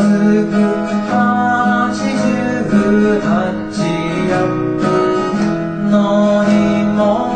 づく八十八夜のにも